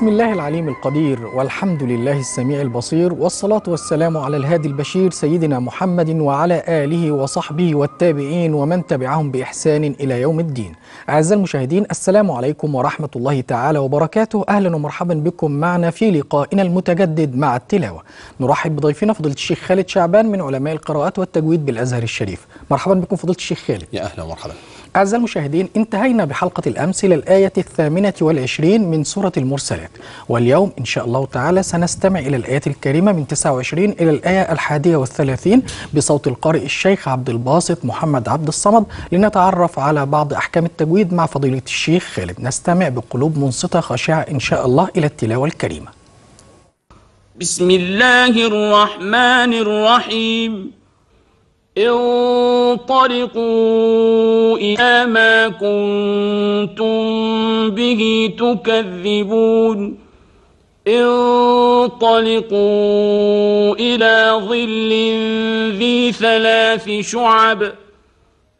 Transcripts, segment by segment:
بسم الله العليم القدير والحمد لله السميع البصير والصلاة والسلام على الهادي البشير سيدنا محمد وعلى آله وصحبه والتابعين ومن تبعهم بإحسان إلى يوم الدين. أعزائي المشاهدين السلام عليكم ورحمة الله تعالى وبركاته. أهلا ومرحبا بكم معنا في لقائنا المتجدد مع التلاوة. نرحب بضيفنا فضيلة الشيخ خالد شعبان من علماء القراءات والتجويد بالأزهر الشريف. مرحبا بكم فضيلة الشيخ خالد. يا أهلا ومرحبا. أعزائي المشاهدين انتهينا بحلقة الأمس إلى الآية الثامنة والعشرين من سورة المرسلات. واليوم إن شاء الله تعالى سنستمع إلى الآية الكريمة من 29 إلى الآية الحادية والثلاثين بصوت القارئ الشيخ عبد الباسط محمد عبد الصمد. لنتعرف على بعض أحكام التجويد مع فضيلة الشيخ خالد. نستمع بقلوب منصتة خاشعة إن شاء الله إلى التلاوة الكريمة. بسم الله الرحمن الرحيم. انطلقوا إلى ما كنتم به تكذبون. انطلقوا إلى ظل ذي ثلاث شعب.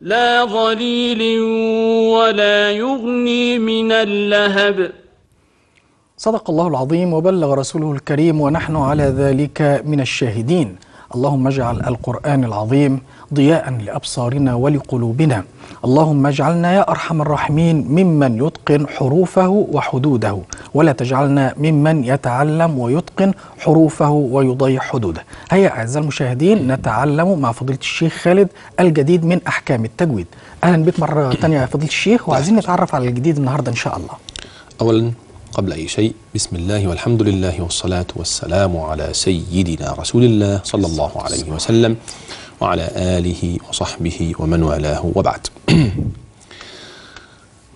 لا ظليل ولا يغني من اللهب. صدق الله العظيم وبلغ رسوله الكريم ونحن على ذلك من الشاهدين. اللهم اجعل القرآن العظيم ضياء لأبصارنا ولقلوبنا. اللهم اجعلنا يا أرحم الراحمين ممن يتقن حروفه وحدوده ولا تجعلنا ممن يتعلم ويتقن حروفه ويضيع حدوده. هيا أعزائي المشاهدين نتعلم مع فضيلة الشيخ خالد الجديد من أحكام التجويد. أهلا بك مرة تانية يا فضيلة الشيخ وعايزين نتعرف على الجديد النهاردة إن شاء الله. أولا قبل أي شيء بسم الله والحمد لله والصلاة والسلام على سيدنا رسول الله صلى الله عليه وسلم. وعلى آله وصحبه ومن والاه وبعد.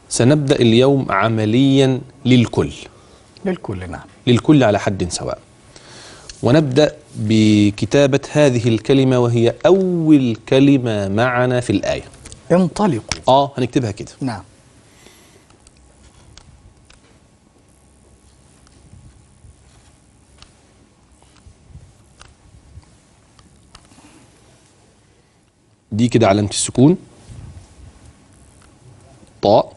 سنبدأ اليوم عمليا للكل. للكل نعم. للكل على حد سواء. ونبدأ بكتابة هذه الكلمة وهي أول كلمة معنا في الآية. انطلقوا. آه هنكتبها كده. نعم. دي كده علامة السكون. طاء.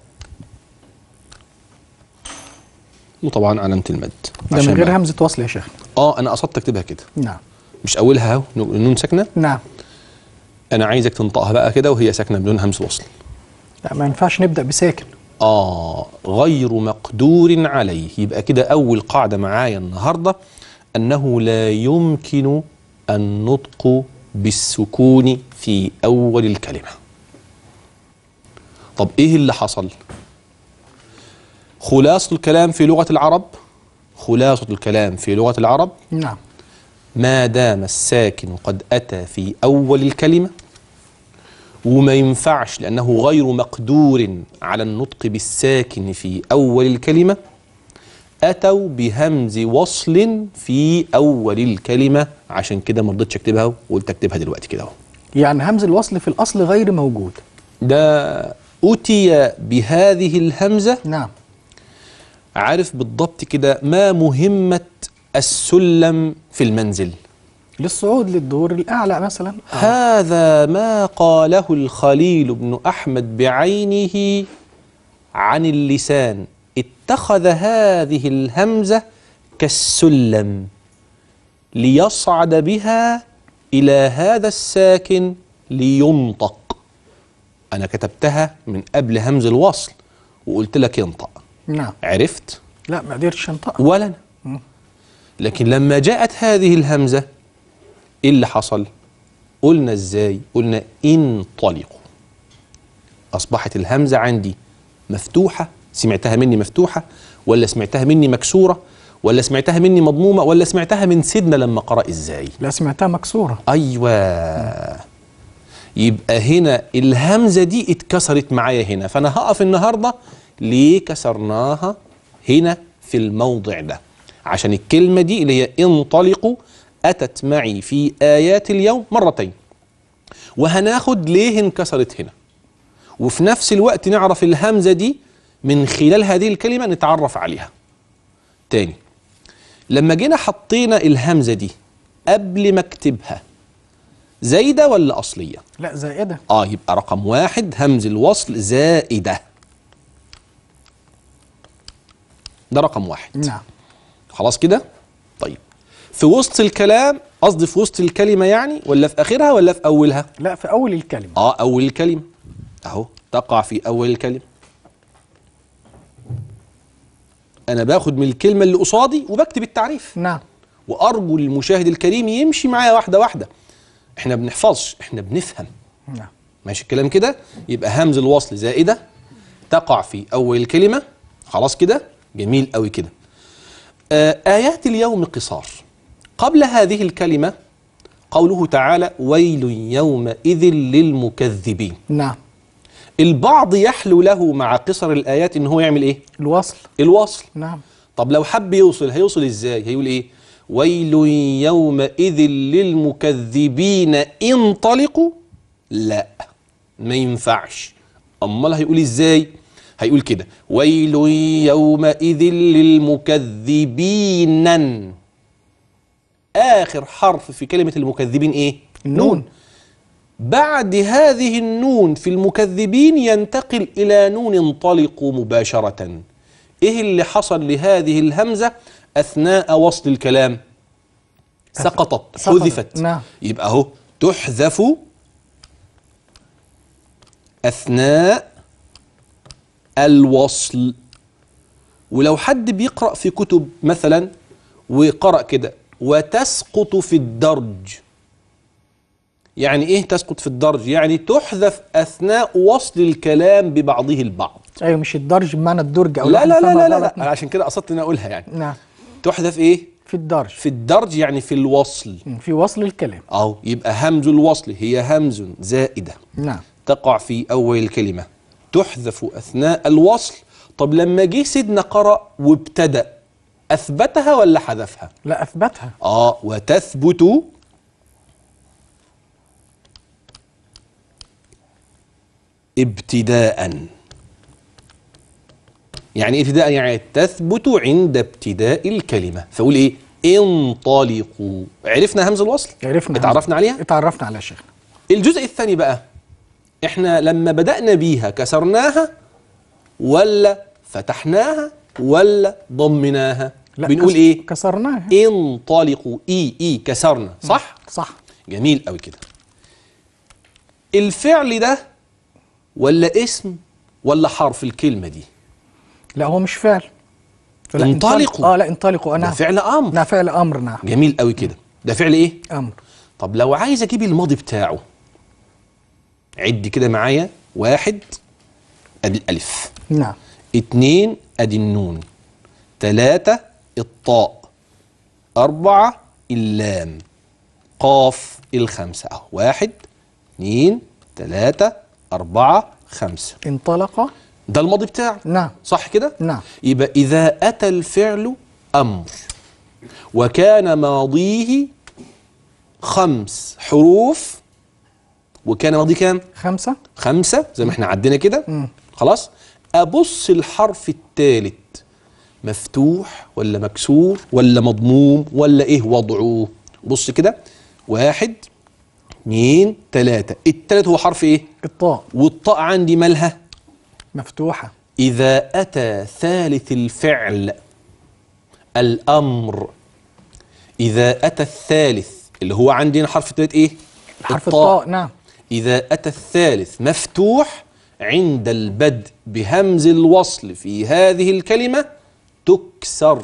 وطبعا علامة المد. ده من غير همزة وصل يا شيخ. آه أنا قصدت اكتبها كده. نعم. مش اولها اهو نون ساكنة؟ نعم. أنا عايزك تنطقها بقى كده وهي ساكنة بدون همزة وصل. لا ما ينفعش نبدأ بساكن. آه غير مقدور عليه. يبقى كده أول قاعدة معايا النهارده أنه لا يمكن النطق بالسكون في أول الكلمة. طب إيه اللي حصل؟ خلاصة الكلام في لغة العرب خلاصة الكلام في لغة العرب نعم. ما دام الساكن قد أتى في أول الكلمة وما ينفعش لأنه غير مقدور على النطق بالساكن في أول الكلمة أتوا بهمز وصل في أول الكلمة. عشان كده ما رضيتش أكتبها وقلت أكتبها دلوقتي كده أهو. يعني همز الوصل في الأصل غير موجود. ده أتي بهذه الهمزة. نعم. عارف بالضبط كده ما مهمة السلم في المنزل. للصعود للدور الأعلى مثلا. هذا ما قاله الخليل بن أحمد بعينه عن اللسان. اتخذ هذه الهمزة كالسلم ليصعد بها إلى هذا الساكن لينطق. أنا كتبتها من قبل همز الوصل وقلت لك انطق نعم. عرفت؟ لا ما قدرتش أنطق. ولا أنا. لكن لما جاءت هذه الهمزة إيه اللي حصل؟ قلنا إزاي؟ قلنا انطلقوا. أصبحت الهمزة عندي مفتوحة سمعتها مني مفتوحة ولا سمعتها مني مكسورة ولا سمعتها مني مضمومة ولا سمعتها من سيدنا لما قرأ إزاي؟ لا سمعتها مكسورة. أيوة. يبقى هنا الهمزة دي اتكسرت معايا هنا فأنا هقف النهاردة ليه كسرناها هنا في الموضع ده؟ عشان الكلمة دي اللي هي انطلقوا أتت معي في آيات اليوم مرتين. وهناخد ليه انكسرت هنا؟ وفي نفس الوقت نعرف الهمزة دي من خلال هذه الكلمة نتعرف عليها. تاني لما جينا حطينا الهمزة دي قبل ما اكتبها زايدة ولا أصلية؟ لا زائدة. آه يبقى رقم واحد همز الوصل زائدة. ده رقم واحد. نعم. خلاص كده؟ طيب. في وسط الكلام قصدي في وسط الكلمة يعني ولا في آخرها ولا في أولها؟ لا في أول الكلمة. آه أول الكلمة. أهو تقع في أول الكلمة. أنا باخد من الكلمة اللي قصادي وبكتب التعريف. نعم. وأرجو المشاهد الكريم يمشي معايا واحدة واحدة. إحنا بنحفظش إحنا بنفهم. نعم. ماشي الكلام كده؟ يبقى همز الوصل زائدة. تقع في أول الكلمة خلاص كده؟ جميل قوي كده. آه آيات اليوم قصار. قبل هذه الكلمة قوله تعالى ويل يومئذ للمكذبين. نعم. البعض يحلو له مع قصر الآيات إن هو يعمل إيه؟ الوصل. الوصل. نعم. طب لو حب يوصل هيوصل إزاي؟ هيقول إيه؟ ويل يومئذ للمكذبين انطلقوا لا. ما ينفعش. أمال هيقول إزاي؟ هيقول كده. ويل يومئذ للمكذبين. آخر حرف في كلمة المكذبين إيه؟ النون. بعد هذه النون في المكذبين ينتقل إلى نون انطلقوا مباشرة. إيه اللي حصل لهذه الهمزة؟ أثناء وصل الكلام. سقطت سقطت. حذفت. نعم. يبقى أهو تحذف أثناء الوصل. ولو حد بيقرأ في كتب مثلا وقرأ كده وتسقط في الدرج. يعني إيه تسقط في الدرج؟ يعني تحذف أثناء وصل الكلام ببعضه البعض. أيوة مش الدرج بمعنى الدرج أو لا لا لا لا, لا, غلط. لا. عشان كده قصدت ان أقولها يعني. نعم. تحذف إيه؟ في الدرج. في الدرج يعني في الوصل. في وصل الكلام. أو يبقى همز الوصل هي همز زائدة. نعم. تقع في أول الكلمة. تحذف أثناء الوصل. طب لما جه سيدنا قرأ وابتدأ أثبتها ولا حذفها؟ لا أثبتها. آه وتثبت ابتداء يعني ابتداء يعني تثبت عند ابتداء الكلمة. فأقول إيه؟ انطلقوا. عرفنا همز الوصل؟ عرفنا اتعرفنا عليها؟ اتعرفنا على شيخنا. الجزء الثاني بقى إحنا لما بدأنا بيها كسرناها ولا فتحناها ولا ضمناها؟ لا بنقول إيه؟ كسرناها. انطلقوا. إي إي كسرنا. صح؟ صح. جميل قوي كده. الفعل ده ولا اسم ولا حرف الكلمة دي؟ لا هو مش فعل. انطلقوا. آه لا انطلقوا. ده أنا فعل أمر. نعم فعل أمر نعم. جميل قوي كده. ده فعل إيه؟ أمر. طب لو عايز أجيب الماضي بتاعه عد كده معايا. واحد أدي الألف. نعم. اتنين أدي النون. تلاتة الطاء. أربعة اللام. قاف الخمسة. أهو. واحد اتنين تلاتة أربعة خمسة. انطلق. ده الماضي بتاعه؟ نعم. صح كده؟ نعم. يبقى إذا أتى الفعل أمر وكان ماضيه خمس حروف وكان ماضيه كام؟ خمسة. خمسة زي ما إحنا عدينا كده. خلاص؟ أبص الحرف الثالث. مفتوح ولا مكسور ولا مضموم ولا إيه وضعه؟ بص كده. واحد اتنين تلاتة. التالت هو حرف إيه؟ الطاء. والطاء عندي مالها؟ مفتوحة. إذا أتى ثالث الفعل الأمر إذا أتى الثالث اللي هو عندنا حرف الثالث إيه؟ حرف الطاء نعم. إذا أتى الثالث مفتوح عند البدء بهمز الوصل في هذه الكلمة تكسر.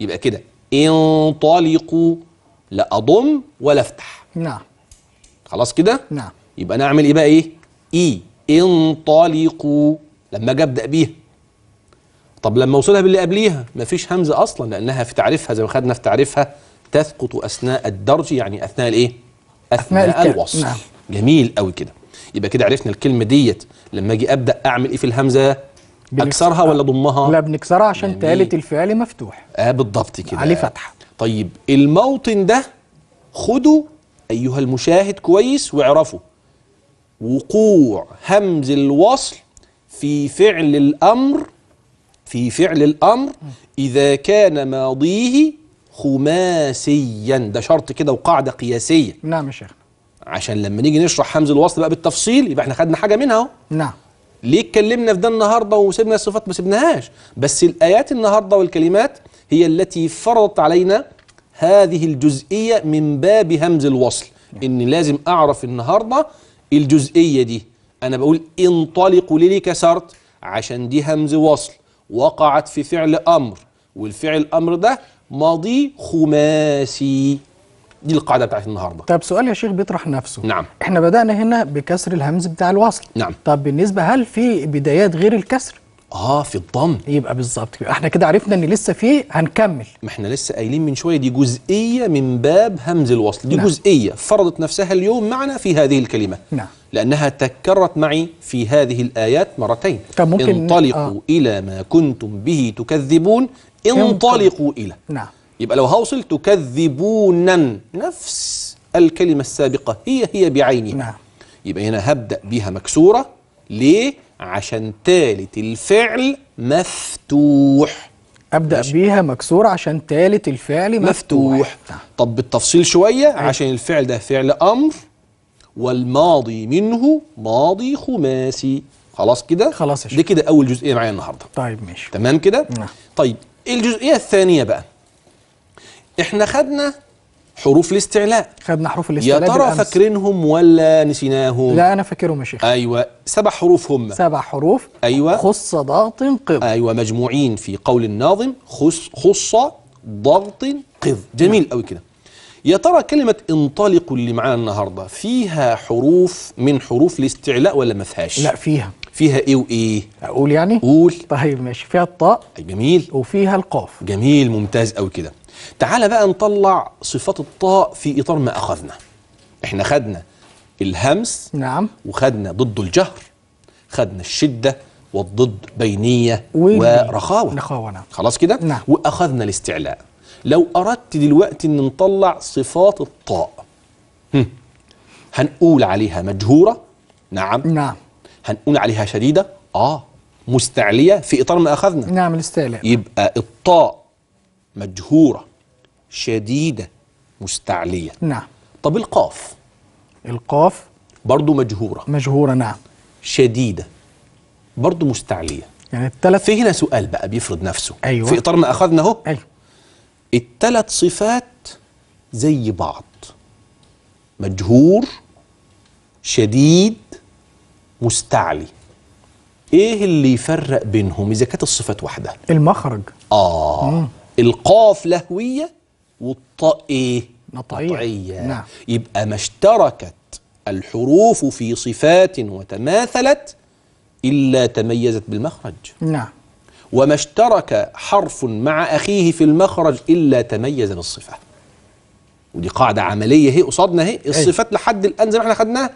يبقى كده. انطلقوا لا أضم ولا أفتح. نعم. خلاص كده؟ نعم يبقى أنا أعمل إيه بقى إيه؟ إي انطلقوا لما أجي أبدأ بيها طب لما أوصلها باللي قبليها مفيش همزة أصلا لأنها في تعريفها زي ما خدنا في تعريفها تسقط أثناء الدرج يعني أثناء الإيه؟ أثناء, الكلام. الوصل نعم. جميل قوي كده يبقى كده عرفنا الكلمة ديت لما أجي أبدأ أعمل إيه في الهمزة؟ بنكس- أكسرها ولا أضمها؟ لا بنكسرها عشان. تالت الفعل مفتوح آه بالضبط كده عليه فتحة. طيب الموطن ده خدوا أيها المشاهد كويس واعرفوا. وقوع همز الوصل في فعل الأمر في فعل الأمر إذا كان ماضيه خماسيا. ده شرط كده وقاعدة قياسية. نعم يا شيخ عشان لما نيجي نشرح همز الوصل بقى بالتفصيل يبقى إحنا خدنا حاجة منها أهو. نعم. ليه اتكلمنا في ده النهارده وسيبنا الصفات؟ ما سيبناهاش. بس الآيات النهارده والكلمات هي التي فرضت علينا هذه الجزئية من باب همز الوصل. ان لازم أعرف النهارده الجزئية دي. أنا بقول انطلقوا ليه كسرت؟ عشان دي همز وصل. وقعت في فعل أمر. والفعل الامر ده ماضي خماسي. دي القاعدة بتاعت النهارده. طب سؤال يا شيخ بيطرح نفسه. نعم. إحنا بدأنا هنا بكسر الهمز بتاع الوصل. نعم. طب بالنسبة هل في بدايات غير الكسر؟ آه في الضم يبقى بالظبط كده. إحنا كده عرفنا إن لسه في هنكمل ما إحنا لسه قايلين من شوية دي جزئية من باب همز الوصل دي نعم. جزئية فرضت نفسها اليوم معنا في هذه الكلمة نعم. لأنها تكررت معي في هذه الآيات مرتين طب ممكن- انطلقوا آه. إلى ما كنتم به تكذبون انطلقوا. انطلقوا إلى نعم يبقى لو هوصل تكذبونا نفس الكلمة السابقة هي هي بعينها نعم. يبقى هنا هبدأ بها مكسورة ليه عشان تالت الفعل مفتوح. أبدأ ماشي. بيها مكسورة عشان تالت الفعل مفتوح, مفتوح. طب بالتفصيل شوية عشان الفعل ده فعل أمر والماضي منه ماضي خماسي. خلاص كده؟ خلاص دي. كده أول جزئية معايا النهاردة. طيب ماشي. تمام كده؟ نعم. طيب الجزئية الثانية بقى. إحنا خدنا حروف الاستعلاء. خدنا حروف يا الاستعلاء ترى بالأمس. فاكرينهم ولا نسيناهم؟ لا أنا فاكرهم يا شيخ. أيوه. سبع حروف هم. سبع حروف. أيوة. خص ضغط قض. أيوه مجموعين في قول الناظم خص خص ضغط قض. جميل قوي كده. يا ترى كلمة انطلقوا اللي معانا النهارده فيها حروف من حروف الاستعلاء ولا ما فيهاش؟ لا فيها. فيها إيه وإيه؟ أقول يعني؟ قول. طيب ماشي. فيها الطاء. جميل. وفيها القاف. جميل ممتاز قوي كده. تعال بقى نطلع صفات الطاء في إطار ما أخذنا. إحنا خدنا الهمس نعم. وخدنا ضد الجهر خدنا الشدة والضد بينية ورخاوة. رخاوة، نعم. خلاص كده؟ نعم. وأخذنا الاستعلاء. لو أردت دلوقتي أن نطلع صفات الطاء هم. هنقول عليها مجهورة؟ نعم. نعم. هنقول عليها شديدة؟ آه. مستعلية في إطار ما أخذنا؟ نعم الاستعلاء. يبقى الطاء مجهورة. شديدة مستعلية. نعم. طب القاف؟ القاف برضو مجهورة. مجهورة نعم. شديدة برضو مستعلية. يعني الثلاث في هنا سؤال بقى بيفرض نفسه. أيوة. في إطار ما أخذنا أهو. أيوه. الثلاث صفات زي بعض. مجهور شديد مستعلي. إيه اللي يفرق بينهم إذا كانت الصفات واحدة؟ المخرج. آه. القاف لهوية والطاء إيه نطعية. نطعية. نعم. يبقى ما اشتركت الحروف في صفات وتماثلت إلا تميزت بالمخرج. نعم. وما اشترك حرف مع أخيه في المخرج إلا تميز بالصفة. ودي قاعدة عملية هي قصادنا اهي. الصفات لحد الآن زي ما إحنا خدناها.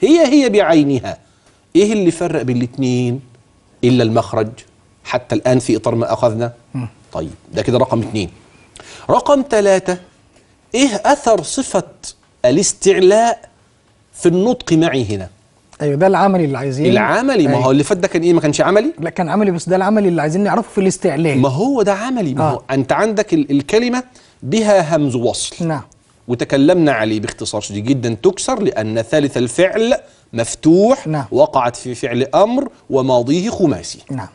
هي هي بعينها. إيه اللي فرق بين الاتنين؟ إلا المخرج حتى الآن في إطار ما أخذنا. طيب ده كده رقم اتنين. رقم ثلاثة إيه أثر صفة الاستعلاء في النطق معي هنا؟ أيوه ده العملي اللي عايزين العملي؟ ما هو أيوة. اللي فات ده كان إيه؟ ما كانش عملي؟ لا كان عملي بس ده العملي اللي عايزين نعرفه في الاستعلاء. ما هو ده عملي. ما هو آه. أنت عندك ال- الكلمة بها همز وصل. نعم. وتكلمنا عليه باختصار شديد جدا. تكسر لأن ثالث الفعل مفتوح نعم. وقعت في فعل أمر وماضيه خماسي. نعم.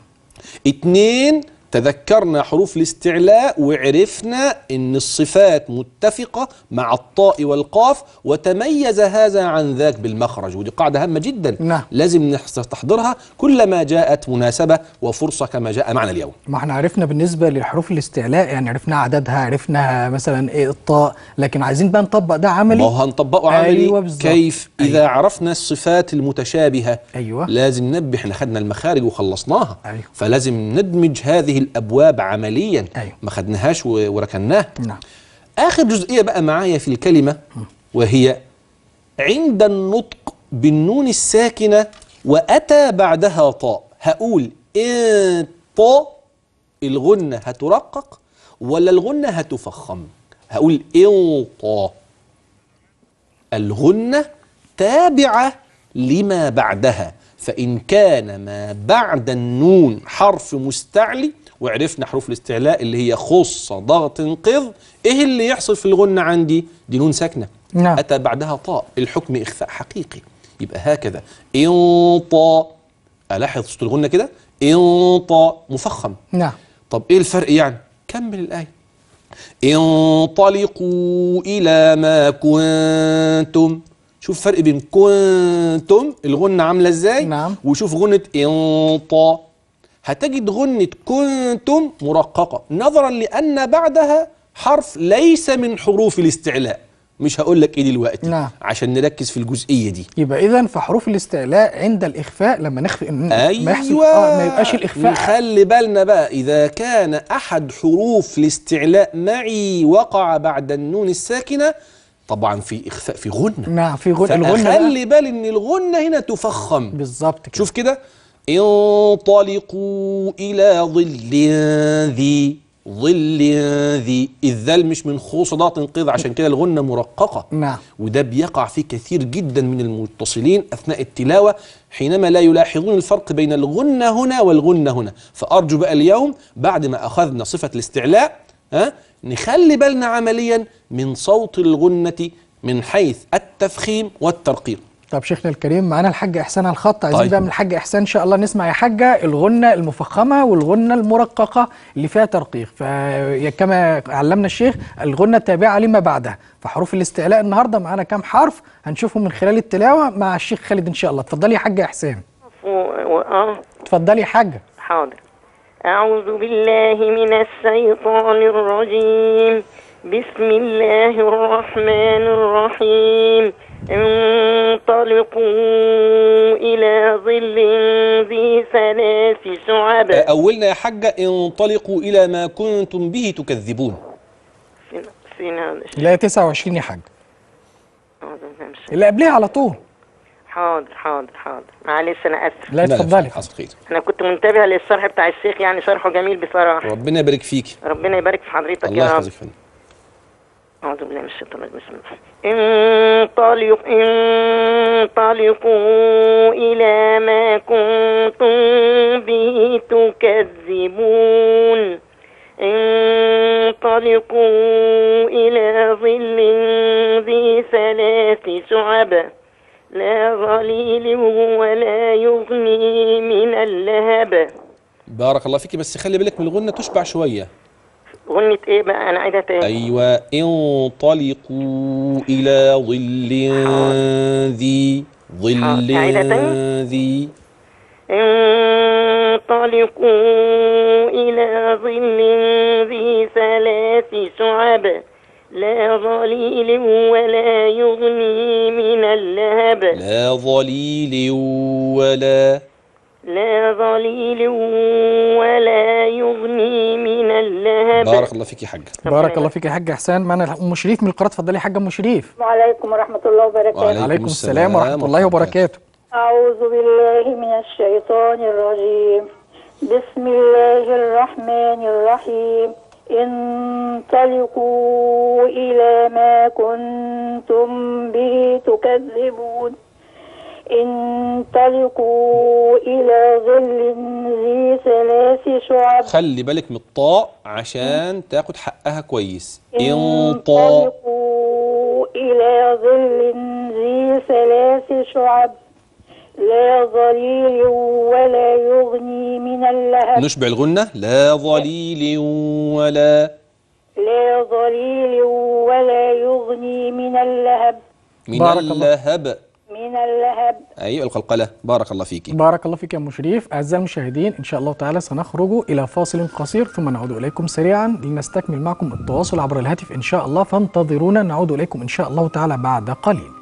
اتنين تذكرنا حروف الاستعلاء وعرفنا إن الصفات متفقة مع الطاء والقاف وتميز هذا عن ذاك بالمخرج ودي قاعدة هامة جدا نعم. لازم نستحضرها كلما جاءت مناسبة وفرصة كما جاء معنا اليوم ما إحنا عرفنا بالنسبة لحروف الاستعلاء يعني عرفنا عددها عرفنا مثلا إيه الطاء لكن عايزين بقى نطبق ده عملي ما هو هنطبقه عملي أيوة بالظبط. كيف إذا أيوة. عرفنا الصفات المتشابهة أيوة. لازم ننبه إحنا خدنا المخارج وخلصناها أيوة. فلازم ندمج هذه الأبواب عمليا أيوة. ما خدناهاش وركناها نعم. آخر جزئية بقى معايا في الكلمة وهي عند النطق بالنون الساكنة وأتى بعدها طاء. هقول إن طاء الغنة هترقق ولا الغنة هتفخم؟ هقول إن طاء. الغنة تابعة لما بعدها فإن كان ما بعد النون حرف مستعلي وعرفنا حروف الاستعلاء اللي هي خص ضغط قض. إيه اللي يحصل في الغنة عندي؟ دي نون ساكنة. نعم. أتى بعدها طاء. الحكم إخفاء حقيقي. يبقى هكذا. إن طاء ألاحظ صوت الغنة كده؟ انطا مفخم. نعم. طب إيه الفرق يعني؟ كمل الآية. انطلقوا إلى ما كنتم. شوف فرق بين كنتم الغنة عاملة إزاي؟ نعم. وشوف غنة انطا هتجد غنة كنتم مرققة نظرا لأن بعدها حرف ليس من حروف الاستعلاء. مش هقول لك إيه دلوقتي نعم. عشان نركز في الجزئية دي. يبقى اذا فحروف الاستعلاء عند الإخفاء لما نخفي أيوه ما يحصل آه ما يبقاش الإخفاء. نخلي بالنا بقى إذا كان أحد حروف الاستعلاء معي وقع بعد النون الساكنة طبعا في إخفاء في غنة. نعم في غن الغنة بقى. فأخلي بال إن الغنة هنا تفخم. بالظبط كده. شوف كده انطلقوا إلى ظل ذي ظل ذي. الذال مش من خوصدات انقذ عشان كده الغنة مرققة. نعم. وده بيقع فيه كثير جدا من المتصلين أثناء التلاوة حينما لا يلاحظون الفرق بين الغنة هنا والغنة هنا. فأرجو بقى اليوم بعد ما أخذنا صفة الاستعلاء ها نخلي بالنا عمليا من صوت الغنة من حيث التفخيم والترقيق طب شيخنا الكريم معانا الحاج إحسان على الخط عايزين طيب. بقى من الحاج إحسان إن شاء الله نسمع يا حاجة الغنة المفخمة والغنة المرققة اللي فيها ترقيق. فكما علمنا الشيخ الغنة التابعة لما بعدها. فحروف الاستعلاء النهارده معانا كام حرف هنشوفهم من خلال التلاوة مع الشيخ خالد إن شاء الله. اتفضلي يا حاج إحسان. آه اتفضلي يا حاجة. حاضر. أعوذ بالله من الشيطان الرجيم. بسم الله الرحمن الرحيم. انطلقوا إلى ظل ذي ثلاث شعب. أولنا يا حاجة انطلقوا إلى ما كنتم به تكذبون؟ لا 29 يا حاج. اللي قبلها على طول. حاضر حاضر حاضر. معلش أنا آسف. لا اتفضلي. حصل خير. أنا كنت منتبه للشرح بتاع الشيخ يعني شرحه جميل بصراحة. ربنا يبارك فيك. ربنا يبارك في حضرتك الله يا رب. يحفظك فندم. أعوذ بالله من الشيطان الرجيم انطلق انطلقوا إلى ما كنتم به تكذبون. انطلقوا إلى ظل ذي ثلاث شعب. لا ظليل ولا يغني من اللهب. بارك الله فيك بس خلي بالك من الغنة تشبع شوية. غنة إيه بقى؟ أنا عايزة تاني أيوة انطلقوا إلى ظل ذي ظل؟ ذي. انطلقوا إلى ظل ذي ثلاث شعب لا ظليل ولا يغني من اللهب. لا ظليل ولا لا ظليل ولا يغني من اللهب. بارك الله فيك يا حاج. بارك الله فيك يا حاج إحسان. معانا أم شريف من القناة اتفضلي يا حاج أم شريف. وعليكم ورحمة الله وبركاته. وعليكم عليكم السلام السلام ورحمة الله وبركاته. أعوذ بالله من الشيطان الرجيم. بسم الله الرحمن الرحيم. انطلقوا إلى ما كنتم به تكذبون. انطلقوا إلى ظل ذي ثلاث شعب. خلي بالك من الطاء عشان تاخد حقها كويس. انطلقوا إلى ظل ذي ثلاث شعب. لا ظليل ولا يغني من اللهب. نشبع الغنة. لا ظليل ولا لا ظليل ولا يغني من اللهب. من بارك الله. من اللهب أيوة القلقلة. بارك الله فيك. بارك الله فيك يا أم شريف. أعزائي المشاهدين إن شاء الله تعالى سنخرج إلى فاصل قصير ثم نعود إليكم سريعا لنستكمل معكم التواصل عبر الهاتف إن شاء الله. فانتظرونا نعود إليكم إن شاء الله تعالى بعد قليل.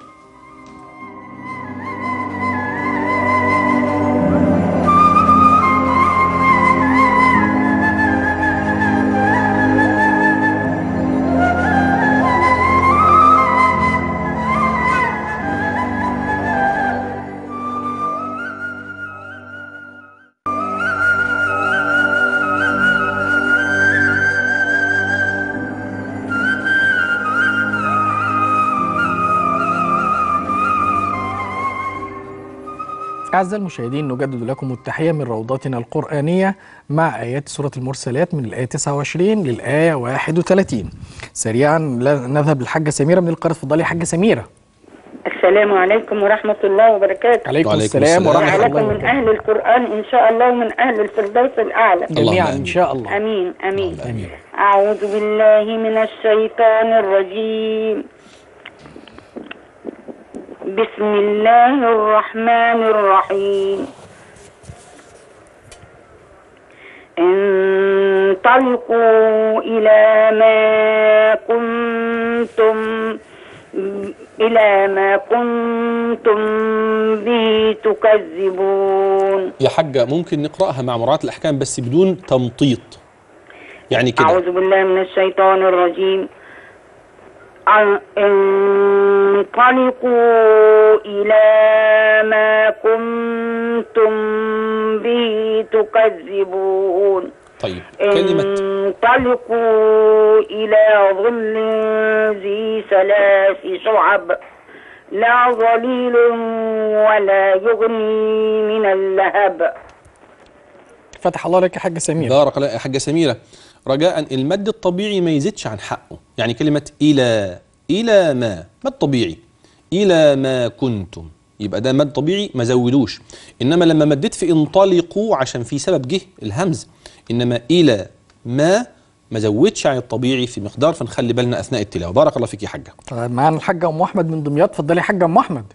أعزائي المشاهدين نجدد لكم التحية من روضاتنا القرآنية مع آيات سورة المرسلات من الآية 29 للآية 31 سريعا نذهب للحاجة سميرة من القناة اتفضلي يا حاجة سميرة. السلام عليكم ورحمة الله وبركاته. عليكم وعليكم السلام السلام. ورحمة الله جعلكم من وبركاته. أهل القرآن إن شاء الله ومن أهل الفردوس الأعلى. جميعا إن. شاء الله. أمين أمين. آمين. أعوذ بالله من الشيطان الرجيم. بسم الله الرحمن الرحيم. انطلقوا إلى ما كنتم إلى ما كنتم به تكذبون. يا حاجة ممكن نقرأها مع مراعاة الأحكام بس بدون تمطيط. يعني كده. أعوذ بالله من الشيطان الرجيم. انطلقوا إلى ما كنتم به تكذبون. طيب كلمة. انطلقوا إلى ظل ذي ثلاث شعب. لا ظليل ولا يغني من اللهب. فتح الله لك يا حاج سمير بارك الله يا حاجة سميرة. رجاء المد الطبيعي ما يزيدش عن حقه. يعني كلمة إلى إلى ما مد طبيعي. إلى ما كنتم. يبقى ده مد طبيعي ما زودوش. إنما لما مديت في انطلقوا عشان في سبب جه الهمز. إنما إلى ما ما زودش عن الطبيعي في مقدار فنخلي بالنا أثناء التلاوة. بارك الله فيك يا حاجة. طيب معانا الحاجة أم أحمد من دمياط. اتفضلي يا حاجة أم أحمد.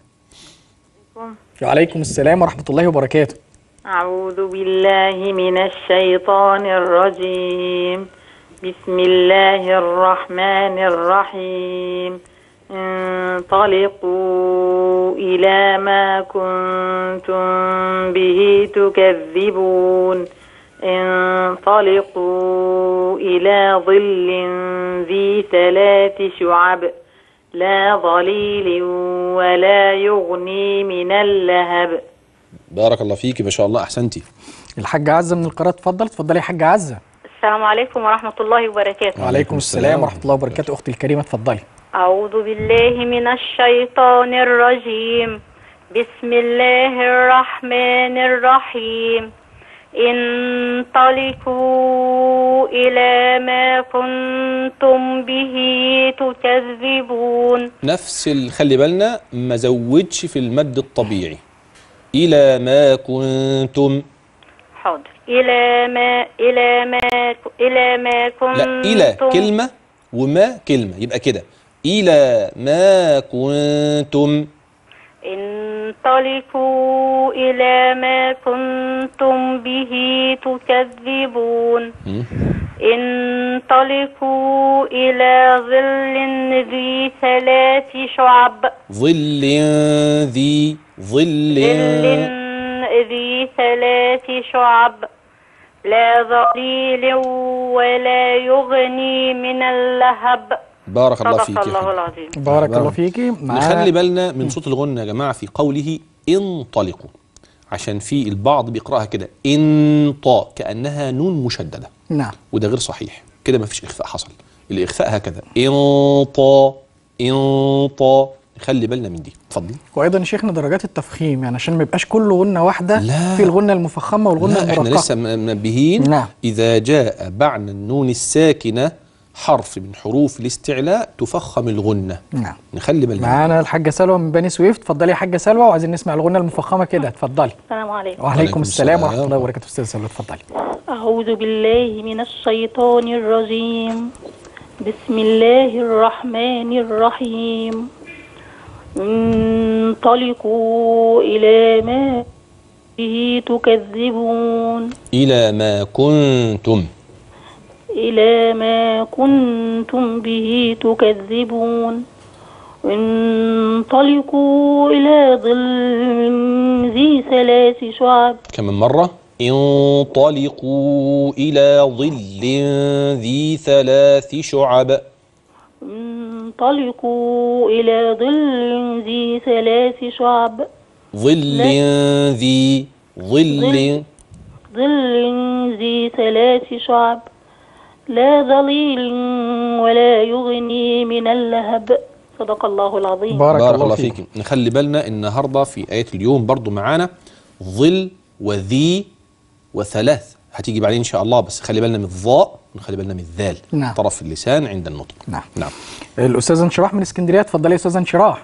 وعليكم السلام ورحمة الله وبركاته. أعوذ بالله من الشيطان الرجيم. بسم الله الرحمن الرحيم. انطلقوا إلى ما كنتم به تكذبون. انطلقوا إلى ظل ذي ثلاث شعب. لا ظليل ولا يغني من اللهب. بارك الله فيك ما شاء الله أحسنتي. الحاجة عزة من القراءة اتفضل اتفضلي يا حاجة عزة. السلام عليكم ورحمة الله وبركاته. وعليكم السلام ورحمة الله وبركاته أختي الكريمة اتفضلي. أعوذ بالله من الشيطان الرجيم. بسم الله الرحمن الرحيم. انطلقوا إلى ما كنتم به تكذبون. نفس خلي بالنا ما زودش في المد الطبيعي. إلى ما كنتم. حاضر. إلى ما إلى ما إلى ما كنتم لا إلى كلمة وما كلمة. يبقى كده. إلى ما كنتم. انطلقوا إلى ما كنتم به تكذبون. انطلقوا إلى ظل ذي ثلاث شعب. ظل ذي ظل. ذي ثلاث شعب لا ظليل ولا يغني من اللهب. بارك الله فيك الله. العظيم. بارك الله فيكي نخلي بالنا من صوت الغنة يا جماعة في قوله انطلقوا عشان في البعض بيقرأها كده انطا كأنها نون مشددة. نعم. وده غير صحيح. كده ما فيش إخفاء حصل. الإخفاء هكذا انطا انطا خلي بالنا من دي. اتفضل. وأيضا يا شيخنا درجات التفخيم يعني عشان ما يبقاش كله غنة واحدة لا. في الغنة المفخمة والغنة لا إحنا المرققة. لسه منبهين. نعم. إذا جاء بعد النون الساكنة حرف من حروف الاستعلاء تفخم الغنة. نعم. نخلي بالنا. معانا الحاجة سلوى من بني سويف اتفضلي يا حاجة سلوى وعايزين نسمع الغنة المفخمة كده. اتفضلي. السلام عليكم. وعليكم السلام ورحمة السلام. الله وبركاته أستاذ سلوى. اتفضلي. أعوذ بالله من الشيطان الرجيم. بسم الله الرحمن الرحيم. انطلقوا إلى ما به تكذبون. إلى ما كنتم. إلى ما كنتم به تكذبون. انطلقوا إلى ظل ذي ثلاث شعب. كمان مرة؟ انطلقوا إلى ظل ذي ثلاث شعب. انطلقوا إلى ظل ذي ثلاث شعب. ظل ذي ظل ظل ذي ثلاث شعب. لا ظليل ولا يغني من اللهب. صدق الله العظيم. بارك, بارك الله الله فيك. فيك. نخلي بالنا النهارده في آية اليوم برضو معانا ظل وذي وثلاث. هتيجي بعدين إن شاء الله بس خلي بالنا من الظاء ونخلي بالنا من الذال نعم. طرف اللسان عند النطق. نعم. نعم. الاستاذه انشراح من اسكندرية اتفضلي يا استاذه انشراح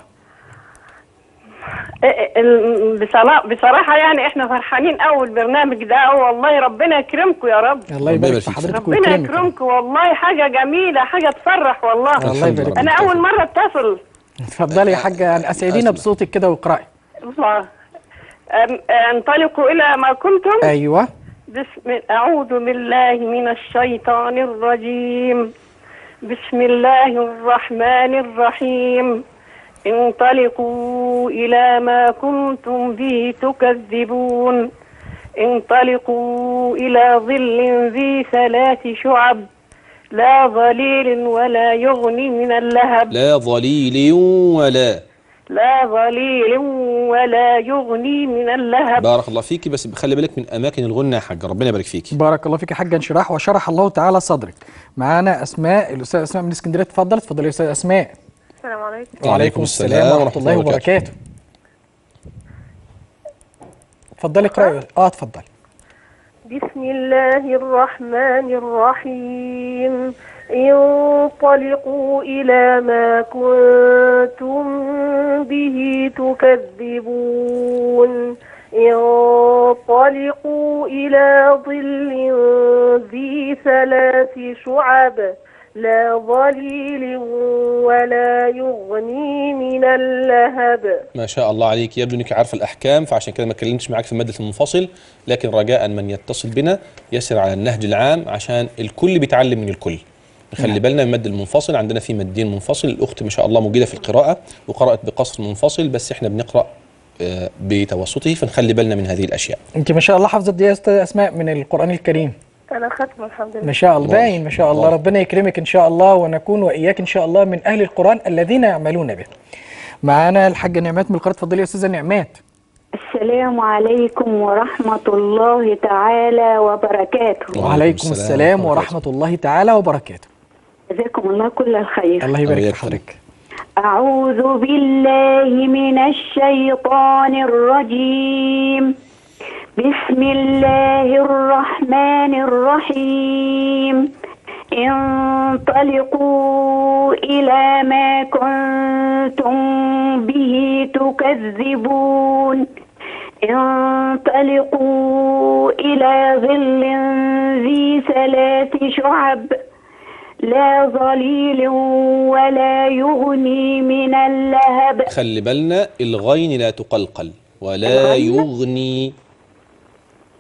ال- بصراحة, بصراحة يعني إحنا فرحانين قوي البرنامج ده والله ربنا يكرمكم يا رب. الله يبارك في. حضرتك ربنا يكرمكم والله حاجة جميلة حاجة تفرح والله. الله يبارك. أنا أول مرة أتصل. اتفضلي يا حاجة يعني أسعدينا. بصوتك كده واقراي الله. انطلقوا إلى ما كنتم؟ أيوه. بسم أعوذ بالله من الشيطان الرجيم. بسم الله الرحمن الرحيم. انطلقوا إلى ما كنتم به تكذبون. انطلقوا إلى ظل ذي ثلاث شعب. لا ظليل ولا يغني من اللهب. لا ظليل ولا لا ظليل ولا يغني من اللهب. بارك الله فيك بس خلي بالك من أماكن الغنى يا حاج ربنا يبارك فيك بارك الله فيك يا حاجة انشراح وشرح الله تعالى صدرك. معانا أسماء الاستاذ أسماء من اسكندرية اتفضل اتفضلي يا أستاذ أسماء. السلام عليكم. وعليكم السلام ورحمة الله وبركاته. اتفضلي اقرأي. آه اتفضلي بسم الله الرحمن الرحيم. انطلقوا إلى ما كنتم به تكذبون. انطلقوا إلى ظل ذي ثلاث شعب لا ظليل ولا يغني من اللهب. ما شاء الله عليك يبدو أنك عارفه الأحكام فعشان كده ما اتكلمتش معاك في ماده المنفصل لكن رجاء من يتصل بنا يسر على النهج العام عشان الكل بيتعلم من الكل. نخلي بالنا من مد المنفصل. عندنا في مدين منفصل الأخت ما شاء الله مجيده في القراءة وقرأت بقصر منفصل بس إحنا بنقرأ آه، بتوسطه فنخلي بالنا من هذه الأشياء. أنت ما شاء الله حافظه دي يا أستاذ أسماء من القرآن الكريم. أنا ختم الحمد لله. ما شاء الله. باين ما شاء الله. الله. ربنا يكرمك إن شاء الله ونكون وإياك إن شاء الله من أهل القرآن الذين يعملون به. معانا الحاجة نعمات من القرآن اتفضلي يا استاذه نعمات. السلام عليكم ورحمة الله تعالى وبركاته. وعليكم السلام ورحمة الله تعالى وبركاته. جزاكم الله كل الخير. الله يبارك وإياك في حضرتك. أعوذ بالله من الشيطان الرجيم. بسم الله الرحمن الرحيم. انطلقوا إلى ما كنتم به تكذبون. انطلقوا إلى ظل ذي ثلاث شعب. لا ظليل ولا يغني من اللهب. خلي بالنا الغين لا تقلقل ولا؟ يغني.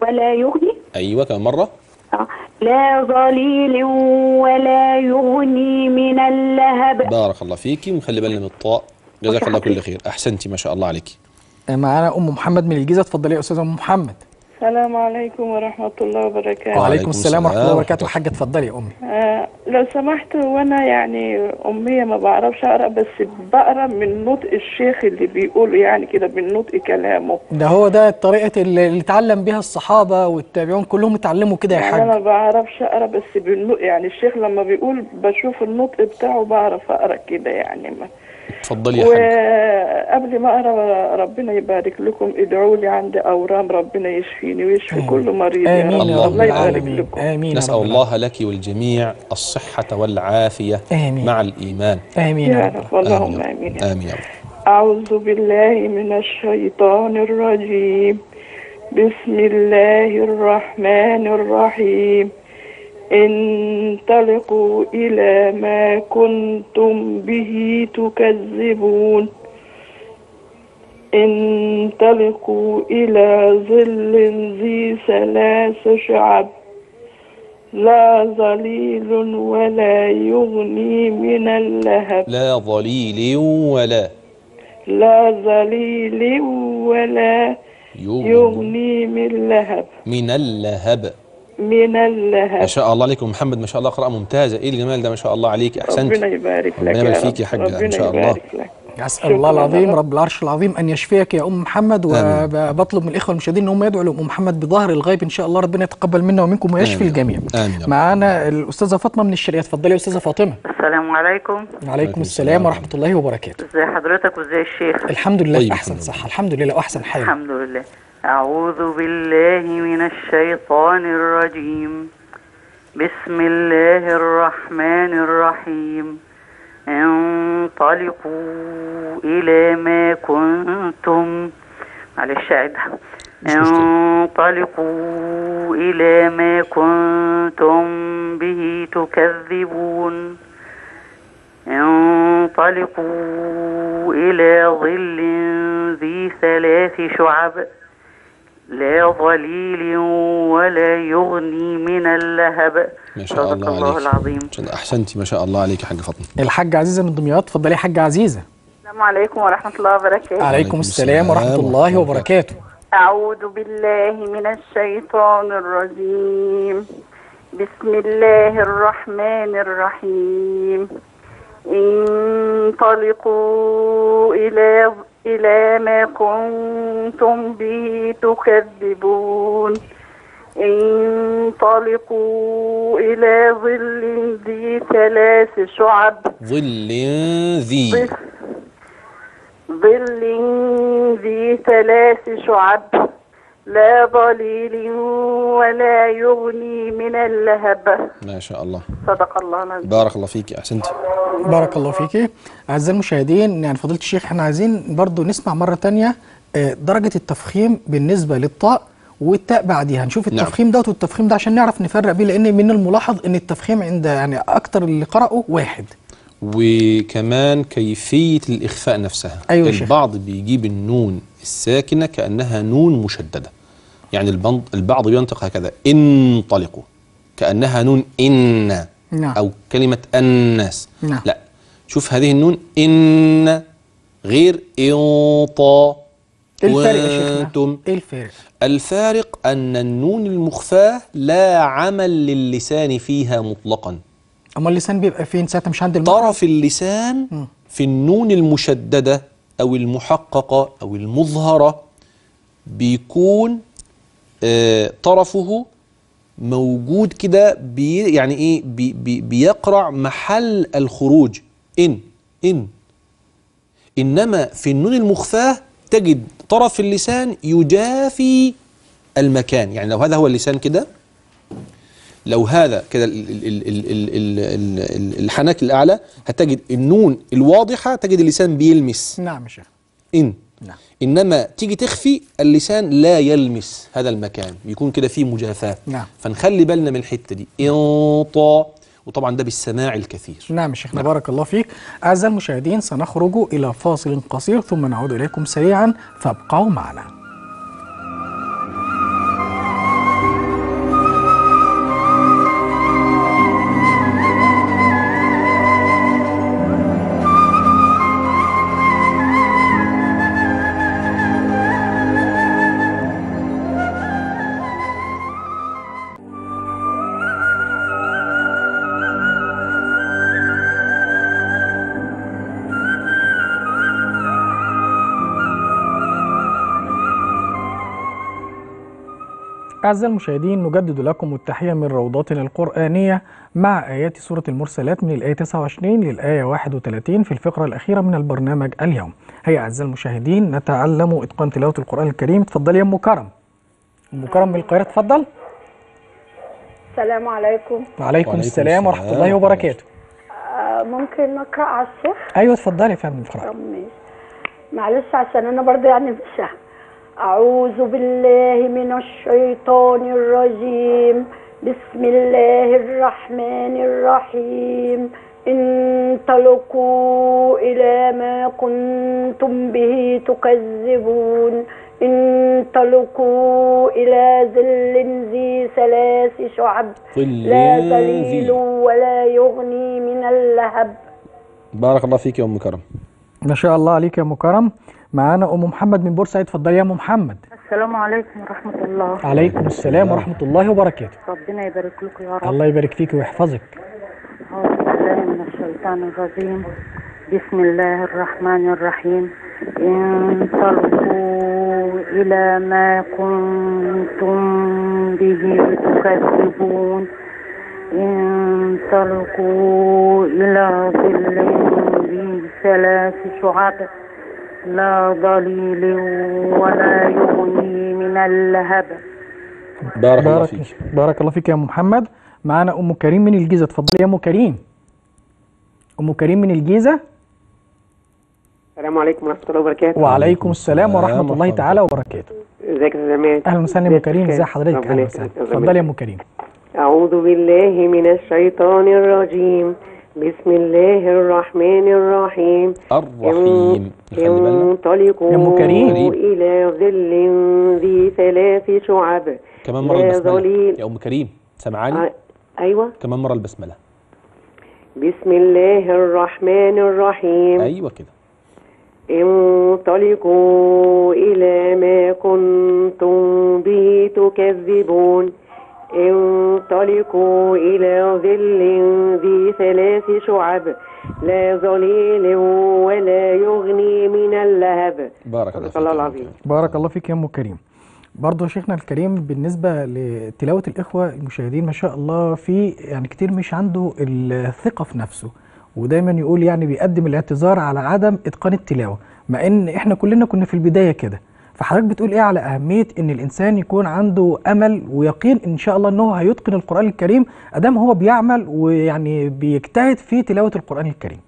ولا يغني؟ أيوه كمان مرة؟ آه. لا ظليل ولا يغني من اللهب. بارك الله فيكي وخلي بالنا من الطاء. جزاك الله كل خير. أحسنتي ما شاء الله عليك. معانا أم محمد من الجيزة. اتفضلي يا أستاذة أم محمد. السلام عليكم ورحمة الله وبركاته. وعليكم السلام ورحمة الله وبركاته. ورحمة حاجة اتفضلي يا أمي. آه لو سمحت وأنا يعني امية ما بعرفش أقرأ بس بقرأ من نطق الشيخ اللي بيقول يعني كده من نطق كلامه. ده هو ده الطريقة اللي اللي اتعلم بيها الصحابة والتابعون كلهم اتعلموا كده يا يعني حاج أنا ما بعرفش أقرأ بس بالنطق يعني الشيخ لما بيقول بشوف النطق بتاعه بعرف أقرأ كده يعني. ما اتفضلي يا وقبل ما اقرا ربنا يبارك لكم ادعوا لي عندي أورام ربنا يشفيني ويشفي كل مريض يا آمين رب يا الله رب الله يبارك لكم. آمين يا نسأل رب الله لك والجميع الصحة والعافية آمين. مع الإيمان. آمين يا يا رب. اللهم آمين. آمين آمين يا رب. أعوذ بالله من الشيطان الرجيم. بسم الله الرحمن الرحيم. انطلقوا إلى ما كنتم به تكذبون. انطلقوا إلى ظل ذي ثلاث شعب. لا ظليل ولا يغني من اللهب. لا ظليل ولا لا ظليل ولا يغني يغني من لهب من اللهب. من ما اللهب شاء الله عليكم محمد ما شاء الله قراءة ممتازة إيه الجمال ده ما شاء الله عليك أحسنت ربنا يبارك لك ربنا يبارك فيك. يا حاجة، إن ربنا شاء الله. يبارك لك أسأل الله العظيم رب. العرش العظيم أن يشفيك يا أم محمد وبطلب من الإخوة المشاهدين ان هم يدعوا لأم محمد بظهر الغيب إن شاء الله ربنا يتقبل منا ومنكم ويشفي آمين. الجميع. معانا الأستاذة فاطمة من الشرقية اتفضلي يا أستاذة فاطمة السلام عليكم وعليكم السلام ورحمة الله وبركاته ازي حضرتك وازي الشيخ الحمد لله طيب، في أحسن الحمد لله. صحه الحمد لله وأحسن حال الحمد لله أعوذ بالله من الشيطان الرجيم. بسم الله الرحمن الرحيم. انطلقوا إلى ما كنتم. معلش مشكلة. انطلقوا إلى ما كنتم به تكذبون. انطلقوا إلى ظل ذي ثلاث شعب. لا ظليل ولا يغني من اللهب. ما شاء الله الله عليك. العظيم. أحسنتي. ما شاء الله عليك يا حاجة فاطمة. الحاجة عزيزة من دمياط. اتفضلي يا حاجة عزيزة. السلام عليكم ورحمة الله وبركاته. عليكم السلام ورحمة الله وبركاته. أعوذ بالله من الشيطان الرجيم. بسم الله الرحمن الرحيم. انطلقوا إلى إلى ما كنتم به تكذبون. انطلقوا إلى ظل ذي ثلاث شعب. ظل ذي. ظل ذي ثلاث شعب. لا ظليل ولا يغني من اللهب. ما شاء الله. صدق الله العظيم. بارك الله فيك احسنتي بارك الله فيكي أعزائي المشاهدين يعني فضيلة الشيخ إحنا عايزين برضو نسمع مرة تانية آه، درجة التفخيم بالنسبة للطاء والتاء بعديها. نشوف نعم. التفخيم دوت والتفخيم ده عشان نعرف نفرق بيه لأن من الملاحظ إن التفخيم عند يعني أكتر اللي قرأوا واحد. وكمان كيفية الإخفاء نفسها. أيوة يا شيخ. البعض بيجيب النون الساكنة كأنها نون مشددة. يعني البعض البعض ينطق هكذا انطلقوا كأنها نون إن نعم. أو كلمة الناس نعم. لا شوف هذه النون إن غير شيخنا؟ وأنتم إيه الفرق؟ الفارق أن النون المخفاة لا عمل للسان فيها مطلقا أما اللسان بيبقى فين ساعتها مش عند طرف اللسان. في النون المشددة أو المحققة أو المظهرة بيكون آه، طرفه موجود كده بي يعني إيه بي بي بيقرع محل الخروج. إن إن. إنما في النون المخفاة تجد طرف اللسان يجافي المكان. يعني لو هذا هو اللسان كده لو هذا كده الحنك الأعلى هتجد النون الواضحة تجد اللسان بيلمس. نعم يا شيخ. إن. نعم. إنما تيجي تخفي اللسان لا يلمس هذا المكان بيكون كده فيه مجافاة. نعم. فنخلي بالنا من الحتة دي. انطا وطبعا ده بالسماع الكثير. نعم يا شيخنا بارك الله فيك. أعزائي المشاهدين سنخرج إلى فاصل قصير ثم نعود إليكم سريعا. فابقوا معنا. أعزائي المشاهدين نجدد لكم التحية من روضاتنا القرآنية مع آيات سورة المرسلات من الآية 29 للآية 31 في الفقرة الأخيرة من البرنامج اليوم. هيا أعزائي المشاهدين نتعلم إتقان تلاوة القرآن الكريم. اتفضلي يا أم كرم أم كرم من القاهرة اتفضل السلام عليكم. وعليكم وعليكم السلام ورحمة الله وبركاته. آه، ممكن نقرأ على الصف أيوة اتفضلي يا فندم اقرأي. معلش عشان أنا برضه يعني مش أعوذ بالله من الشيطان الرجيم. بسم الله الرحمن الرحيم. انطلقوا إلى ما كنتم به تكذبون. انطلقوا إلى ظل ذي ثلاث شعب. ظل لا. ذليل ولا يغني من اللهب. بارك الله فيك يا أم كرم ما شاء الله عليك يا أم كرم معانا أم محمد من بورسعيد. اتفضلي يا أم محمد. السلام عليكم ورحمة الله. عليكم السلام ورحمة الله وبركاته. ربنا يبارك لكم يا رب. الله يبارك فيك ويحفظك. أعوذ بالله من الشيطان الرجيم. بسم الله الرحمن الرحيم. انطلقوا إلى ما كنتم به تكذبون. انطلقوا إلى ظل ذي ثلاث شعب لا ظليل ولا يغني من اللهب. بارك الله فيك. بارك الله فيك يا ام محمد. معانا أم كريم من الجيزة. اتفضلي يا أم كريم. أم كريم من الجيزة. السلام عليكم ورحمة الله وبركاته. وعليكم السلام ورحمه ورحمة الله الله تعالى وبركاته. ازيك يا زمان أهلا وسهلا يا أم كريم. ازي حضرتك؟ أهلا وسهلا. اتفضلي يا أم كريم. أعوذ بالله من الشيطان الرجيم. بسم الله الرحمن الرحيم. الرحيم. انطلقوا يا أم كريم. إلى ظل ذي ثلاث شعب. كمان البسملة. ظليل. يا أم كريم سامعاني آه، أيوة. كمان مرة البسملة. بسم الله الرحمن الرحيم. أيوة كده. انطلقوا إلى ما كنتم به تكذبون. انطلقوا إلى ظل ذي ثلاث شعب لا ظليل ولا يغني من اللهب. بارك الله الله فيك. العظيم بارك الله فيك يا أم كريم. برضه يا شيخنا الكريم بالنسبة لتلاوة الإخوة المشاهدين ما شاء الله في يعني كتير مش عنده الثقة في نفسه ودايما يقول يعني بيقدم الاعتذار على عدم إتقان التلاوة مع إن إحنا كلنا كنا في البداية كده. فحضرتك بتقول إيه على أهمية إن الإنسان يكون عنده أمل ويقين إن شاء الله ان هو هيتقن القرآن الكريم أدام هو بيعمل ويعني بيجتهد في تلاوة القرآن الكريم؟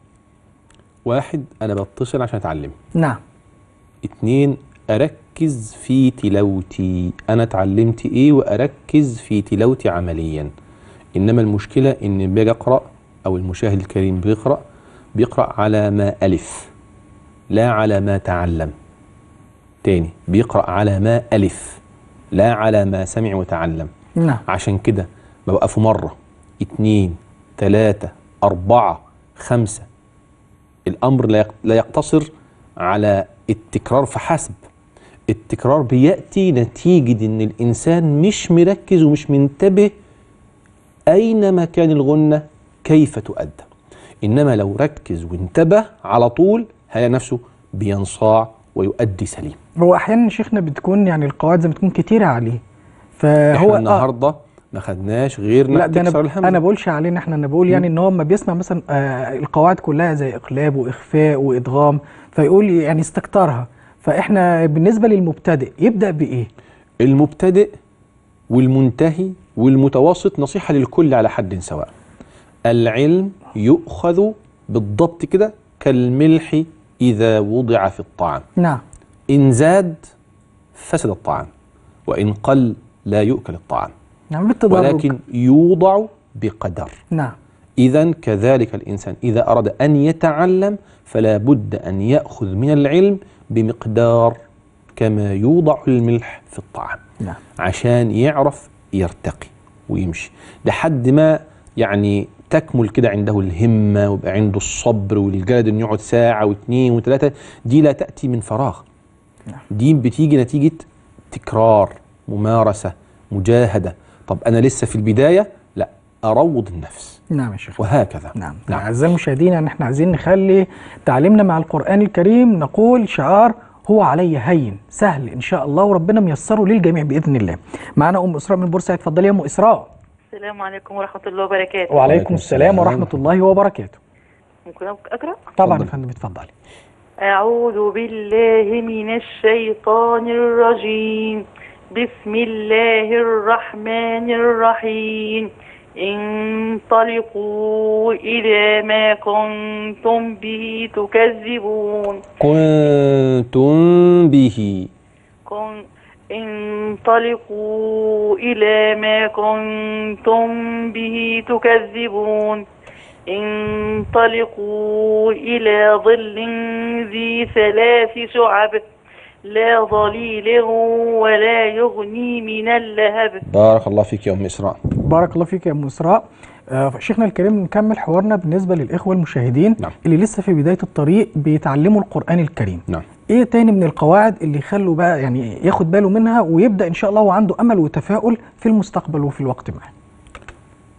واحد أنا بتصل عشان أتعلم. نعم. اتنين أركز في تلاوتي. أنا اتعلمت إيه وأركز في تلاوتي عمليا. إنما المشكلة إن باجي أقرأ أو المشاهد الكريم بيقرأ بيقرأ على ما ألف لا على ما تعلم. تاني. بيقرأ على ما ألف لا على ما سمع وتعلم. نعم. عشان كده بوقفه مرة اتنين تلاتة أربعة خمسة. الأمر لا يقتصر على التكرار فحسب التكرار بيأتي نتيجة إن الإنسان مش مركز ومش منتبه أينما كان الغنة كيف تؤدى. إنما لو ركز وانتبه على طول هيلاقي نفسه بينصاع ويؤدي سليم. هو أحيانا شيخنا بتكون يعني القواعد زي ما تكون كتيرة عليه. فهو إحنا آه، النهارده ما خدناش غير لا ده أنا الهمزه أنا بقولش علينا إحنا أنا بقول يعني إن هو لما بيسمع مثلا آه القواعد كلها زي إقلاب وإخفاء وإدغام فيقول يعني استكترها. فإحنا بالنسبة للمبتدئ يبدأ بإيه؟ المبتدئ والمنتهي والمتوسط نصيحة للكل على حد سواء. العلم يؤخذ بالضبط كده كالملح إذا وضع في الطعام. نعم. إن زاد فسد الطعام وإن قل لا يؤكل الطعام. نعم بالتدرج. ولكن يوضع بقدر. نعم. إذا كذلك الإنسان إذا أراد أن يتعلم فلا بد أن يأخذ من العلم بمقدار كما يوضع الملح في الطعام. نعم. عشان يعرف يرتقي ويمشي. لحد ما يعني تكمل كده عنده الهمة ويبقى عنده الصبر والجلد إنه يقعد ساعة واثنين وثلاثة دي لا تأتي من فراغ. دي بتيجي نتيجة تكرار ممارسة مجاهدة. طب أنا لسه في البداية؟ لا أروض النفس. نعم يا شيخ. وهكذا. نعم. نعم. أعزائي المشاهدين يعني إحنا عايزين نخلي تعليمنا مع القرآن الكريم. نقول شعار هو علي هين سهل إن شاء الله وربنا ميسره للجميع بإذن الله. معنا أم إسراء من بورسعيد. اتفضلي يا أم إسراء. السلام عليكم ورحمة الله وبركاته. وعليكم السلام ورحمة الله وبركاته. ممكن أقرأ؟ طبعا يا فندم اتفضلي. أعوذ بالله من الشيطان الرجيم. بسم الله الرحمن الرحيم. انطلقوا إلى ما كنتم به تكذبون. كنتم به. كن انطلقوا إلى ما كنتم به تكذبون. انطلقوا إلى ظل ذي ثلاث شعب. لا ظليل ولا يغني من اللهب. بارك الله فيك يا أم إسراء. بارك الله فيك يا أم إسراء. آه، شيخنا الكريم نكمل حوارنا بالنسبة للإخوة المشاهدين نعم. اللي لسه في بداية الطريق بيتعلموا القرآن الكريم. نعم. إيه تاني من القواعد اللي يخلوا بقى يعني ياخد باله منها ويبدأ إن شاء الله وعنده أمل وتفاؤل في المستقبل وفي الوقت معه؟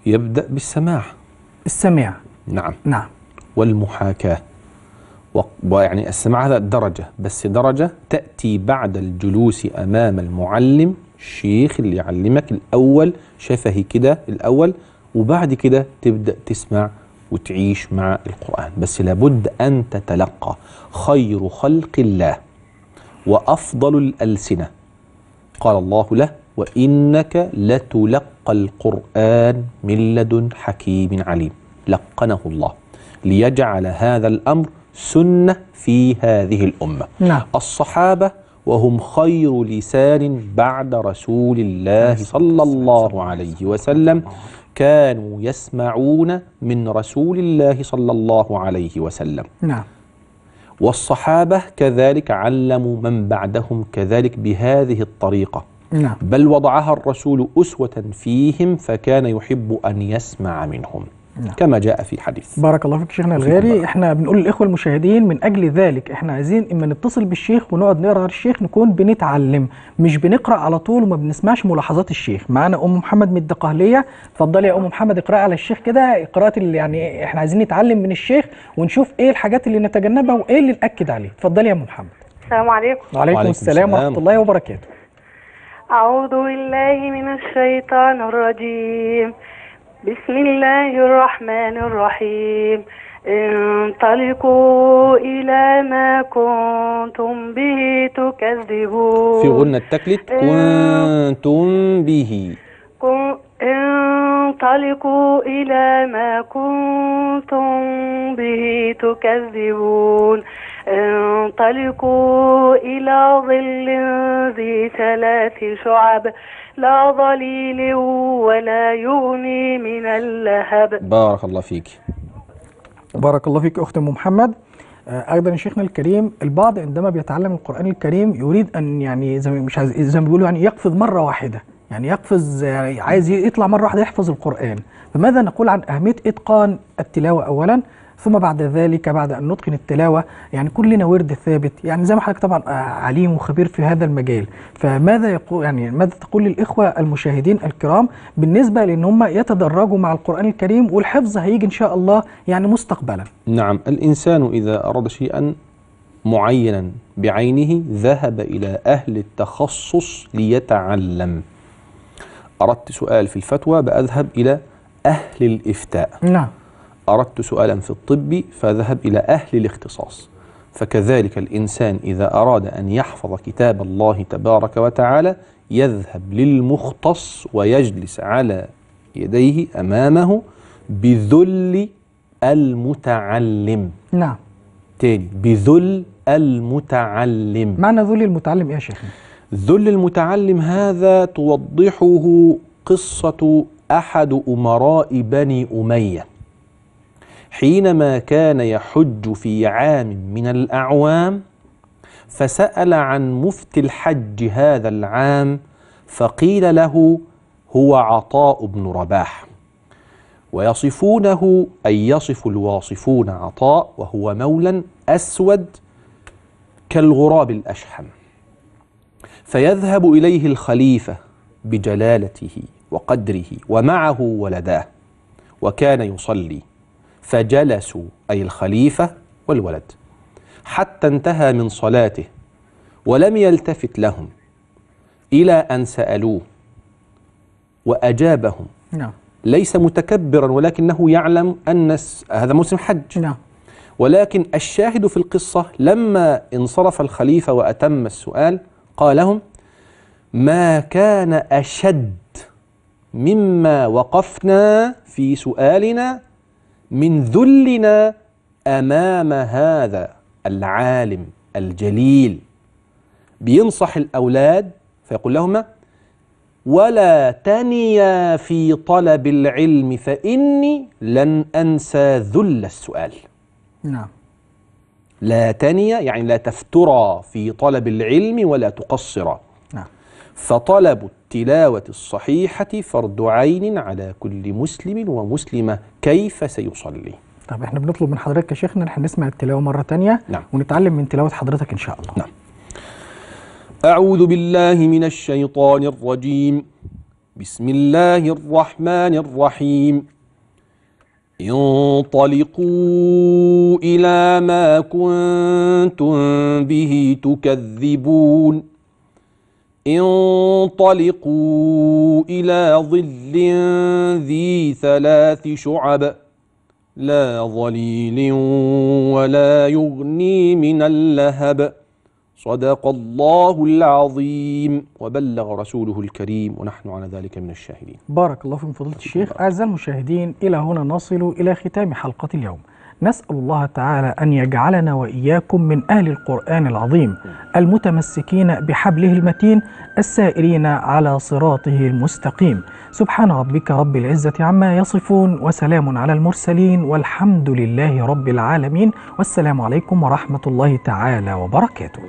يبدأ بالسماع. السماع. نعم. نعم. والمحاكاة. و- ويعني السماع هذا درجة بس درجة تأتي بعد الجلوس أمام المعلم الشيخ اللي يعلمك الأول شفهي كده الأول وبعد كده تبدأ تسمع وتعيش مع القرآن. بس لابد أن تتلقى خير خلق الله وأفضل الألسنة. قال الله له وإنك لتلقى القرآن من لدن حكيم عليم. لقنه الله ليجعل هذا الأمر سنة في هذه الأمة. نعم. الصحابة وهم خير لسان بعد رسول الله صلى الله عليه وسلم. كانوا يسمعون من رسول الله صلى الله عليه وسلم. نعم. والصحابة كذلك علموا من بعدهم كذلك بهذه الطريقة. نعم. بل وضعها الرسول أسوة فيهم فكان يحب أن يسمع منهم. نعم. كما جاء في الحديث بارك الله فيك شيخنا الغالي. إحنا بنقول للإخوة المشاهدين من أجل ذلك إحنا عايزين إما نتصل بالشيخ ونقعد نقرأ على الشيخ نكون بنتعلم مش بنقرأ على طول وما بنسمعش ملاحظات الشيخ. معانا أم محمد من الدقهلية. اتفضلي يا أم محمد اقرأي على الشيخ كده قراءة اللي يعني إحنا عايزين نتعلم من الشيخ ونشوف إيه الحاجات اللي نتجنبها وإيه اللي نأكد عليه. اتفضلي يا أم محمد. السلام عليكم. وعليكم, وعليكم السلام السلام. ورحمة الله وبركاته. أعوذ بالله من الشيطان الرجيم. بسم الله الرحمن الرحيم. انطلقوا إلى ما كنتم به تكذبون. في غنى التكلت كنتم به. انطلقوا إلى ما كنتم به تكذبون. انطلقوا إلى ظل ذي ثلاث شعب لا ظليل ولا يغني من اللهب. بارك الله فيك. بارك الله فيك أخت أم محمد. آه، أيضا يا شيخنا الكريم البعض عندما بيتعلم القرآن الكريم يريد أن يعني زي ما مش عايز زي ما بيقولوا يعني يقفز مرة واحدة يعني يقفز يعني عايز يطلع مرة واحدة يحفظ القرآن. فماذا نقول عن أهمية إتقان التلاوة اولا؟ ثم بعد ذلك بعد أن نتقن التلاوة يعني كلنا ورد ثابت يعني زي ما حضرتك طبعا آه، عليم وخبير في هذا المجال. فماذا يقول يعني ماذا تقول للإخوة المشاهدين الكرام بالنسبة لأن هم يتدرجوا مع القرآن الكريم والحفظ هيجي إن شاء الله يعني مستقبلا؟ نعم الإنسان إذا أراد شيئا معينا بعينه ذهب إلى أهل التخصص ليتعلم. أردت سؤال في الفتوى بأذهب إلى أهل الإفتاء. نعم. أردت سؤالا في الطب فذهب إلى أهل الاختصاص. فكذلك الإنسان إذا أراد أن يحفظ كتاب الله تبارك وتعالى يذهب للمختص ويجلس على يديه أمامه بذل المتعلم. نعم. تاني بذل المتعلم. معنى ذل المتعلم إيه يا شيخنا ذل المتعلم هذا توضحه قصة أحد أمراء بني أمية. حينما كان يحج في عام من الأعوام فسأل عن مفتي الحج هذا العام فقيل له هو عطاء بن رباح. ويصفونه أي يصف الواصفون عطاء وهو مولى أسود كالغراب الأشحم. فيذهب إليه الخليفة بجلالته وقدره ومعه ولداه وكان يصلي. فجلسوا أي الخليفة والولد حتى انتهى من صلاته ولم يلتفت لهم إلى أن سألوه وأجابهم. نعم. ليس متكبرا ولكنه يعلم أن هذا موسم حج. نعم. ولكن الشاهد في القصة لما انصرف الخليفة وأتم السؤال قال لهم ما كان أشد مما وقفنا في سؤالنا من ذلنا أمام هذا العالم الجليل. بينصح الأولاد فيقول لهم ولا تنيا في طلب العلم فإني لن أنسى ذل السؤال. نعم. لا تنيا يعني لا تفترى في طلب العلم ولا تقصرا نعم. فطلب التلاوة الصحيحة فرض عين على كل مسلم ومسلمة كيف سيصلي؟ طب إحنا بنطلب من حضرتك يا شيخنا إن إحنا نسمع التلاوة مرة تانية نعم. ونتعلم من تلاوة حضرتك إن شاء الله. نعم. أعوذ بالله من الشيطان الرجيم. بسم الله الرحمن الرحيم. انطلقوا إلى ما كنتم به تكذبون. انطلقوا إلى ظل ذي ثلاث شعب لا ظليل ولا يغني من اللهب. صدق الله العظيم. وبلغ رسوله الكريم ونحن على ذلك من الشاهدين. بارك الله فيكم فضيلة الشيخ. أعزائي المشاهدين إلى هنا نصل إلى ختام حلقة اليوم. نسأل الله تعالى أن يجعلنا وإياكم من أهل القرآن العظيم المتمسكين بحبله المتين السائرين على صراطه المستقيم. سبحان ربك رب العزة عما يصفون وسلام على المرسلين والحمد لله رب العالمين. والسلام عليكم ورحمة الله تعالى وبركاته.